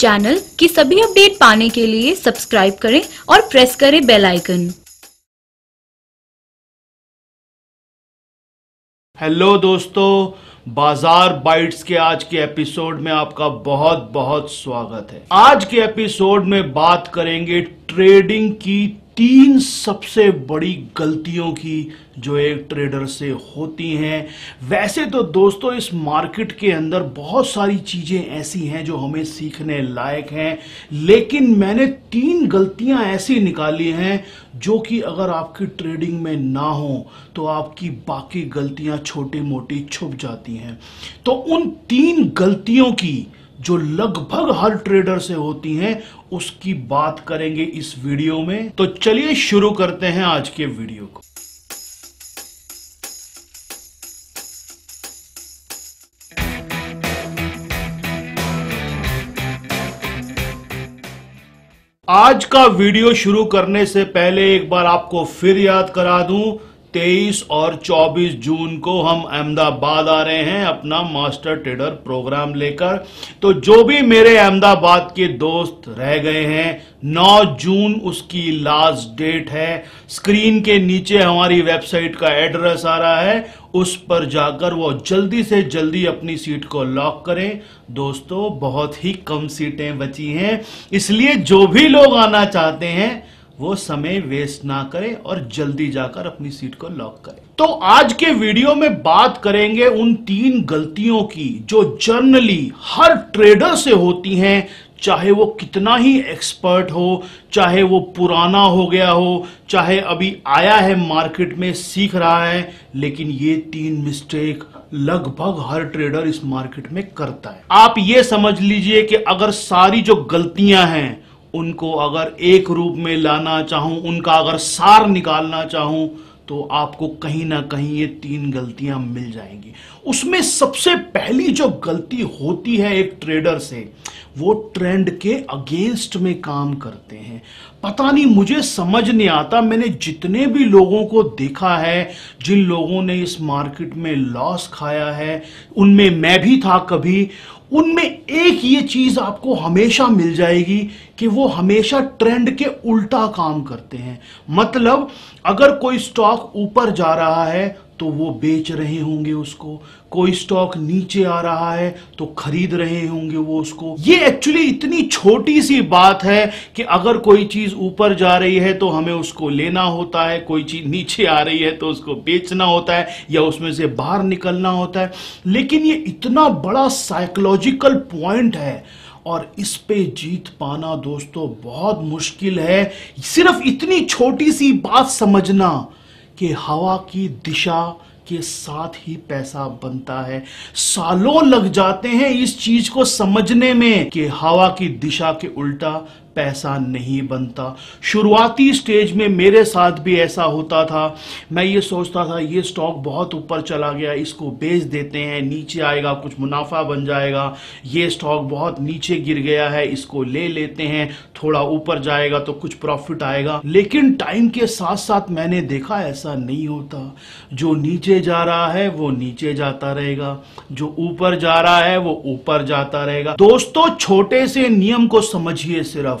Channel की सभी update पाने के लिए सब्सक्राइब करें और प्रेस करें बेल आइकन हेलो दोस्तों, बाज़ार बाइट्स के आज के एपिसोड में आपका बहुत बहुत स्वागत है। आज के एपिसोड में बात करेंगे ट्रेडिंग की तीन सबसे बड़ी गलतियों की जो एक ट्रेडर से होती हैं। वैसे तो दोस्तों, इस मार्केट के अंदर बहुत सारी चीज़ें ऐसी हैं जो हमें सीखने लायक हैं, लेकिन मैंने तीन गलतियाँ ऐसी निकाली हैं जो कि अगर आपकी ट्रेडिंग में ना हो तो आपकी बाकी गलतियाँ छोटी मोटी छुप जाती हैं। तो उन तीन गलतियों की जो लगभग हर ट्रेडर से होती हैं, उसकी बात करेंगे इस वीडियो में। तो चलिए शुरू करते हैं आज के वीडियो को। आज का वीडियो शुरू करने से पहले एक बार आपको फिर याद करा दूँ 23 और 24 जून को हम अहमदाबाद आ रहे हैं अपना मास्टर ट्रेडर प्रोग्राम लेकर। तो जो भी मेरे अहमदाबाद के दोस्त रह गए हैं 9 जून उसकी लास्ट डेट है। स्क्रीन के नीचे हमारी वेबसाइट का एड्रेस आ रहा है, उस पर जाकर वो जल्दी से जल्दी अपनी सीट को लॉक करें। दोस्तों, बहुत ही कम सीटें बची हैं, इसलिए जो भी लोग आना चाहते हैं वो समय वेस्ट ना करें और जल्दी जाकर अपनी सीट को लॉक करें। तो आज के वीडियो में बात करेंगे उन तीन गलतियों की जो जर्नली हर ट्रेडर से होती हैं, चाहे वो कितना ही एक्सपर्ट हो, चाहे वो पुराना हो गया हो, चाहे अभी आया है मार्केट में, सीख रहा है, लेकिन ये तीन मिस्टेक लगभग हर ट्रेडर इस मार्केट में करता है। आप ये समझ लीजिए कि अगर सारी जो गलतियाँ हैं उनको अगर एक रूप में लाना चाहूँ, उनका अगर सार निकालना चाहूँ तो आपको कहीं ना कहीं ये तीन गलतियाँ मिल जाएँगी। उसमें सबसे पहली जो गलती होती है एक ट्रेडर से वो ट्रेंड के अगेंस्ट में काम करते हैं। पता नहीं, मुझे समझ नहीं आता, मैंने जितने भी लोगों को देखा है, जिन लोगों ने इस मार्केट में लॉस खाया है, उनमें मैं भी था कभी, उनमें एक ये चीज़ आपको हमेशा मिल जाएगी कि वो हमेशा ट्रेंड के उल्टा काम करते हैं। मतलब अगर कोई स्टॉक ऊपर जा रहा है तो वो बेच रहे होंगे उसको। कोई स्टॉक नीचे आ रहा है तो खरीद रहे होंगे वो उसको। ये एक्चुअली इतनी छोटी सी बात है कि अगर कोई चीज़ ऊपर जा रही है तो हमें उसको लेना होता है। कोई चीज़ नीचे आ रही है तो उसको बेचना होता है या उसमें से बाहर निकलना होता है। लेकिन ये इतना बड़ा साइकोलॉजिकल पॉइंट है और इस पे जीत पाना दोस्तों बहुत मुश्किल है। सिर्फ़ इतनी छोटी सी बात समझना कि हवा की दिशा के साथ ही पैसा बनता है। सालों लग जाते हैं इस चीज़ को समझने में कि हवा की दिशा के उल्टा पैसा नहीं बनता। शुरुआती स्टेज में मेरे साथ भी ऐसा होता था। मैं ये सोचता था, ये स्टॉक बहुत ऊपर चला गया, इसको बेच देते हैं, नीचे आएगा, कुछ मुनाफा बन जाएगा। ये स्टॉक बहुत नीचे गिर गया है, इसको ले लेते हैं, थोड़ा ऊपर जाएगा तो कुछ प्रॉफिट आएगा। लेकिन टाइम के साथ साथ मैंने देखा ऐसा नहीं होता। जो नीचे जा रहा है, वो नीचे जाता रहेगा। जो ऊपर जा रहा है, वो ऊपर जाता रहेगा। दोस्तों, छोटे से नियम को समझिए सिर्फ़।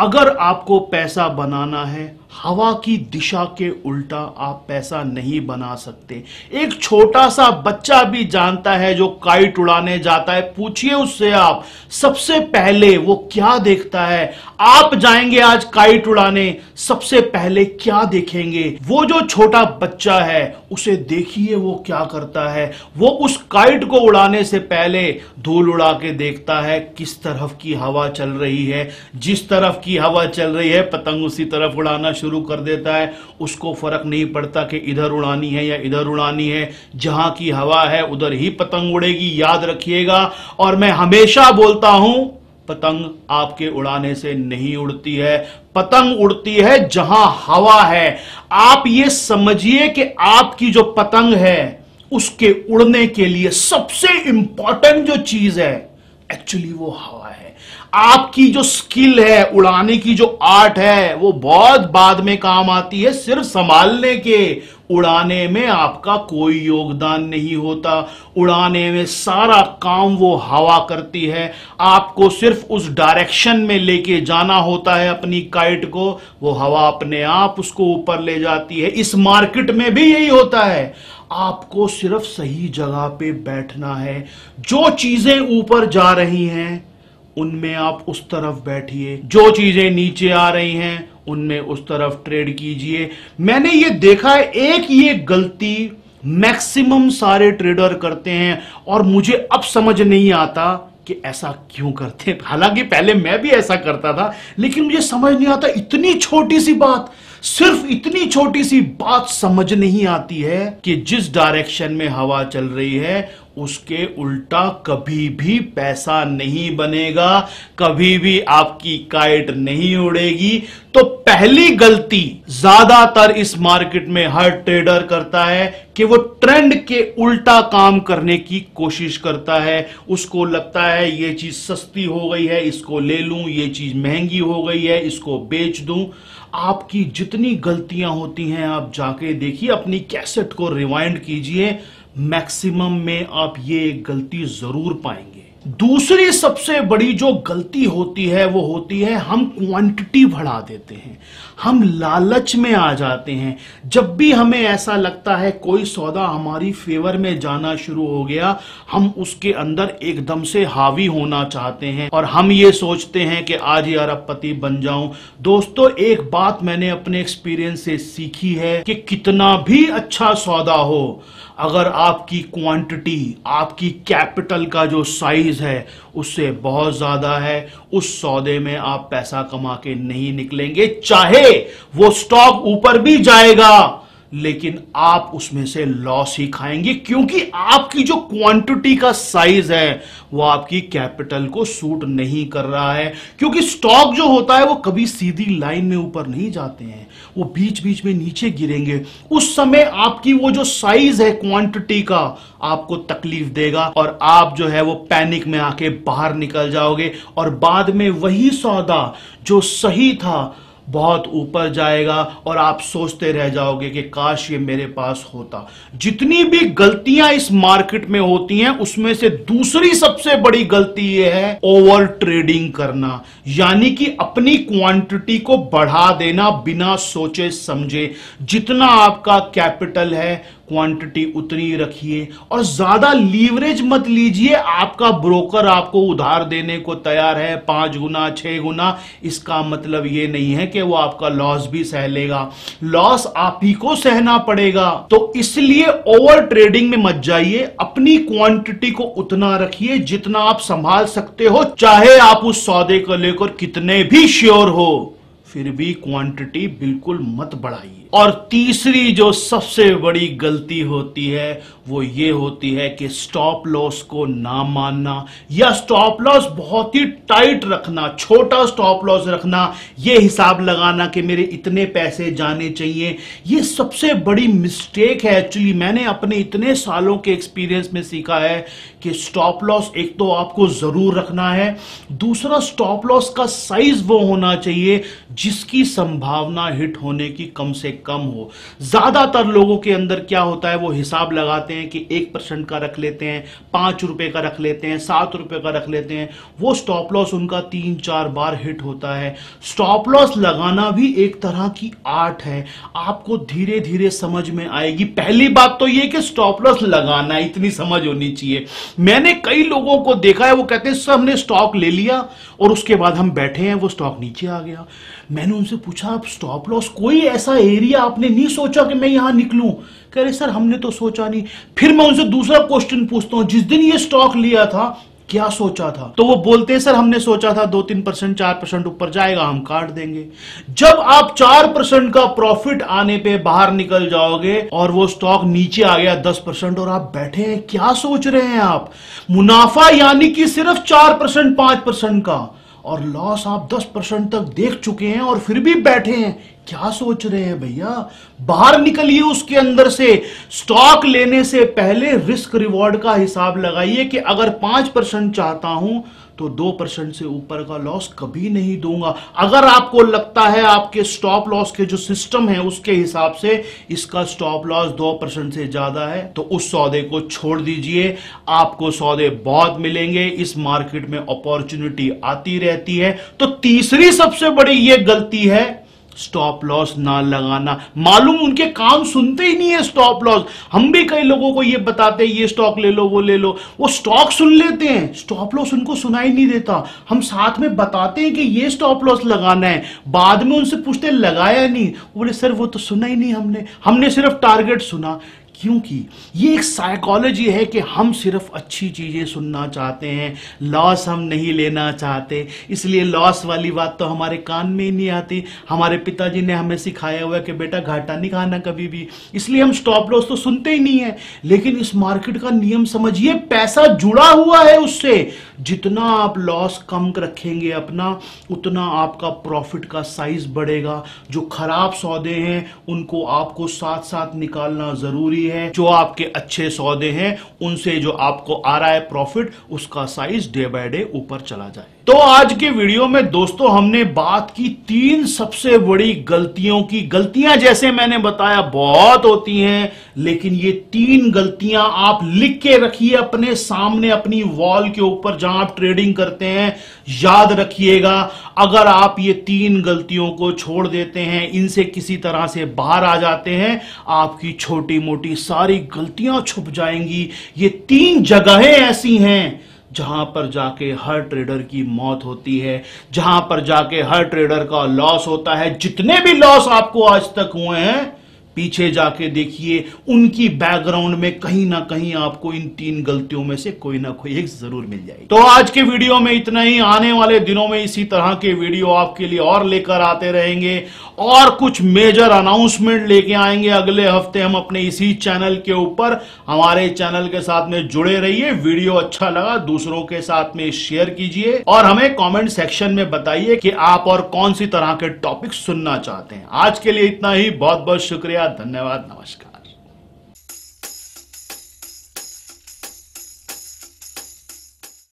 अगर आपको पैसा बनाना है, हवा की दिशा के उल्टा आप पैसा नहीं बना सकते। एक छोटा सा बच्चा भी जानता है जो काइट उड़ाने जाता है, पूछिए उससे आप, सबसे पहले वो क्या देखता है? आप जाएँगे आज काइट उड़ाने, सबसे पहले क्या देखेंगे? वो जो छोटा बच्चा है, उसे देखिए वो क्या करता है। वो उस काइट को उड़ाने से पहले धूल उड़ा के देखता है, किस तरफ़ की हवा चल रही है, जिस तरफ़ की हवा चल रही है, पतंग उसी तरफ़ उड़ाना शुरू कर देता है। उसको फ़र्क नहीं पड़ता कि इधर उड़ानी है या इधर उड़ानी है। जहाँ की हवा है, उधर ही पतंग उड़ेगी, याद रखिएगा। और मैं हमेशा बोलता हूँ, पतंग आपके उड़ाने से नहीं उड़ती है। पतंग उड़ती है जहाँ हवा है। आप ये समझिए कि आपकी जो पतंग है, उसके उड़ने के लिए सबसे इंपॉर्टेंट जो चीज़ है एक्चुअली वो हवा है। आपकी जो स्किल है, उड़ाने की जो आर्ट है, वो बहुत बाद में काम आती है सिर्फ़ संभालने के। उड़ाने में आपका कोई योगदान नहीं होता। उड़ाने में सारा काम वो हवा करती है। आपको सिर्फ़ उस डायरेक्शन में लेके जाना होता है अपनी काइट को। वो हवा अपने आप उसको ऊपर ले जाती है। इस मार्केट में भी यही होता है। आपको सिर्फ़ सही जगह पे बैठना है। जो चीज़ें ऊपर जा रही हैं उनमें आप उस तरफ़ बैठिए। जो चीज़ें नीचे आ रही हैं, उनमें उस तरफ़ ट्रेड कीजिए। मैंने ये देखा है, एक ये गलती मैक्सिमम सारे ट्रेडर करते हैं और मुझे अब समझ नहीं आता कि ऐसा क्यों करते हैं। हालाँकि पहले मैं भी ऐसा करता था, लेकिन मुझे समझ नहीं आता, इतनी छोटी सी बात, सिर्फ़ इतनी छोटी सी बात समझ नहीं आती है कि जिस डायरेक्शन में हवा चल रही है उसके उल्टा कभी भी पैसा नहीं बनेगा, कभी भी आपकी काइट नहीं उड़ेगी। तो पहली गलती ज़्यादातर इस मार्केट में हर ट्रेडर करता है कि वो ट्रेंड के उल्टा काम करने की कोशिश करता है। उसको लगता है ये चीज़ सस्ती हो गई है, इसको ले लूँ, ये चीज़ महँगी हो गई है, इसको बेच दूँ। आपकी जितनी गलतियाँ होती हैं, आप जाके देखिए, अपनी कैसेट को रिवाइंड कीजिए। मैक्सिमम में आप ये गलती ज़रूर पाएँगे। दूसरी सबसे बड़ी जो गलती होती है, वो होती है हम क्वांटिटी बढ़ा देते हैं। हम लालच में आ जाते हैं। जब भी हमें ऐसा लगता है कोई सौदा हमारी फेवर में जाना शुरू हो गया, हम उसके अंदर एकदम से हावी होना चाहते हैं और हम ये सोचते हैं कि आज ही अरबपति बन जाऊँ। दोस्तों, एक बात मैंने अपने एक्सपीरियंस से सीखी है कि कितना भी अच्छा सौदा हो, अगर आपकी क्वांटिटी आपकी कैपिटल का जो साइज़ है, उससे बहुत ज़्यादा है, उस सौदे में आप पैसा कमा के नहीं निकलेंगे, चाहे वो स्टॉक ऊपर भी जाएगा। लेकिन आप उसमें से लॉस ही खाएँगे, क्योंकि आपकी जो क्वांटिटी का साइज़ है, वो आपकी कैपिटल को सूट नहीं कर रहा है। क्योंकि स्टॉक जो होता है, वो कभी सीधी लाइन में ऊपर नहीं जाते हैं। वो बीच बीच में नीचे गिरेंगे। उस समय आपकी वो जो साइज़ है क्वांटिटी का, आपको तकलीफ़ देगा और आप जो है, वो पैनिक में आके बाहर निकल जाओगे। और बाद में वही सौदा जो सही था बहुत ऊपर जाएगा और आप सोचते रह जाओगे कि काश ये मेरे पास होता। जितनी भी गलतियाँ इस मार्केट में होती हैं, उसमें से दूसरी सबसे बड़ी गलती ये है, ओवर ट्रेडिंग करना। यानी कि अपनी क्वांटिटी को बढ़ा देना बिना सोचे समझे। जितना आपका कैपिटल है क्वांटिटी उतनी रखिए और ज़्यादा लीवरेज मत लीजिए। आपका ब्रोकर आपको उधार देने को तैयार है पाँच गुना, छह गुना। इसका मतलब ये नहीं है कि वो आपका लॉस भी सह लेगा। लॉस आप ही को सहना पड़ेगा। तो इसलिए ओवर ट्रेडिंग में मत जाइए। अपनी क्वांटिटी को उतना रखिए जितना आप संभाल सकते हो, चाहे आप उस सौदे को लेकर कितने भी श्योर हो। फिर भी क्वांटिटी बिल्कुल मत बढ़ाइए। और तीसरी जो सबसे बड़ी गलती होती है, वो ये होती है कि स्टॉप लॉस को ना मानना या स्टॉप लॉस बहुत ही टाइट रखना, छोटा स्टॉप लॉस रखना, ये हिसाब लगाना कि मेरे इतने पैसे जाने चाहिए, ये सबसे बड़ी मिस्टेक है। एक्चुअली मैंने अपने इतने सालों के एक्सपीरियंस में सीखा है कि स्टॉप लॉस एक तो आपको ज़रूर रखना है, दूसरा स्टॉप लॉस का साइज़ वो होना चाहिए जिसकी संभावना हिट होने की कम से कम हो। ज़्यादातर लोगों के अंदर क्या होता है, वो हिसाब लगाते हैं कि एक परसेंट का रख लेते हैं, पाँच रुपए का रख लेते हैं, सात रुपए का रख लेते हैं। वो स्टॉप लॉस उनका तीन चार बार हिट होता है। स्टॉप लॉस लगाना भी एक तरह की आर्ट है। आपको धीरे धीरे समझ में आएगी। पहली बात तो ये कि स्टॉप लॉस लगाना इतनी समझ होनी चाहिए। मैंने कई लोगों को देखा है, वो कहते हैं, सर, हमने स्टॉक ले लिया और उसके बाद हम बैठे हैं, वो स्टॉक नीचे आ गया। मैंने उनसे पूछा, आप स्टॉप लॉस कोई ऐसा एरिया आपने नहीं सोचा कि मैं यहाँ निकलूं? कह रहे, सर, हमने तो सोचा नहीं। फिर मैं उनसे दूसरा क्वेश्चन पूछता हूँ, जिस दिन ये स्टॉक लिया था, क्या सोचा था? तो वो बोलते हैं, सर, हमने सोचा था दो तीन परसेंट चार परसेंट ऊपर जाएगा, हम काट देंगे। जब आप चार परसेंट का प्रॉफिट आने पे बाहर निकल जाओगे और वो स्टॉक नीचे आ गया दस परसेंट और आप बैठे हैं, क्या सोच रहे हैं आप? मुनाफा यानी कि सिर्फ़ चार परसेंट पाँच परसेंट का। और लॉस आप 10 परसेंट तक देख चुके हैं और फिर भी बैठे हैं। क्या सोच रहे हैं भैया? बाहर निकलिए उसके अंदर से। स्टॉक लेने से पहले रिस्क रिवॉर्ड का हिसाब लगाइए कि अगर पाँच परसेंट चाहता हूँ तो दो परसेंट से ऊपर का लॉस कभी नहीं दूँगा। अगर आपको लगता है आपके स्टॉप लॉस के जो सिस्टम है, उसके हिसाब से इसका स्टॉप लॉस दो परसेंट से ज़्यादा है तो उस सौदे को छोड़ दीजिए। आपको सौदे बहुत मिलेंगे। इस मार्केट में अपॉर्चुनिटी आती रहती है। तो तीसरी सबसे बड़ी यह गलती है स्टॉप लॉस ना लगाना। मालूम उनके काम सुनते ही नहीं है स्टॉप लॉस हम भी कई लोगों को ये बताते हैं, ये स्टॉक ले लो, वो ले लो। वो स्टॉक सुन लेते हैं। स्टॉप लॉस उनको सुनाई नहीं देता। हम साथ में बताते हैं कि ये स्टॉप लॉस लगाना है। बाद में उनसे पूछते लगाया नहीं। बोले, सर, वो तो सुना ही नहीं हमने। हमने सिर्फ़ टारगेट सुना। क्योंकि ये एक साइकोलॉजी है कि हम सिर्फ़ अच्छी चीज़ें सुनना चाहते हैं लॉस हम नहीं लेना चाहते। इसलिए लॉस वाली बात तो हमारे कान में ही नहीं आती। हमारे पिताजी ने हमें सिखाया हुआ है कि बेटा घाटा नहीं खाना कभी भी। इसलिए हम स्टॉप लॉस तो सुनते ही नहीं है। लेकिन इस मार्केट का नियम समझिए, पैसा जुड़ा हुआ है उससे। जितना आप लॉस कम रखेंगे अपना, उतना आपका प्रॉफिट का साइज़ बढ़ेगा। जो खराब सौदे हैं, उनको आपको साथ साथ निकालना ज़रूरी है, जो आपके अच्छे सौदे हैं, उनसे जो आपको आ रहा है प्रॉफिट उसका साइज़ डे बाय डे ऊपर चला जाए। तो आज के वीडियो में दोस्तों हमने बात की तीन सबसे बड़ी गलतियों की। गलतियाँ जैसे मैंने बताया बहुत होती हैं, लेकिन ये तीन गलतियाँ आप लिख के रखिए अपने सामने, अपनी वॉल के ऊपर जहाँ आप ट्रेडिंग करते हैं। याद रखिएगा, अगर आप ये तीन गलतियों को छोड़ देते हैं, इनसे किसी तरह से बाहर आ जाते हैं, आपकी छोटी मोटी सारी गलतियाँ छुप जाएँगी। ये तीन जगहें ऐसी हैं जहाँ पर जाके हर ट्रेडर की मौत होती है, जहाँ पर जाके हर ट्रेडर का लॉस होता है। जितने भी लॉस आपको आज तक हुए हैं पीछे जाके देखिए, उनकी बैकग्राउंड में कहीं ना कहीं आपको इन तीन गलतियों में से कोई ना कोई एक ज़रूर मिल जाएगी। तो आज के वीडियो में इतना ही। आने वाले दिनों में इसी तरह के वीडियो आपके लिए और लेकर आते रहेंगे और कुछ मेजर अनाउंसमेंट लेके आएँगे। अगले हफ़्ते हम अपने इसी चैनल के ऊपर हमारे चैनल के साथ में जुड़े रहिए। वीडियो अच्छा लगा, दूसरों के साथ में शेयर कीजिए और हमें कमेंट सेक्शन में बताइए कि आप और कौन सी तरह के टॉपिक सुनना चाहते हैं। आज के लिए इतना ही। बहुत बहुत शुक्रिया। धन्यवाद नमस्कार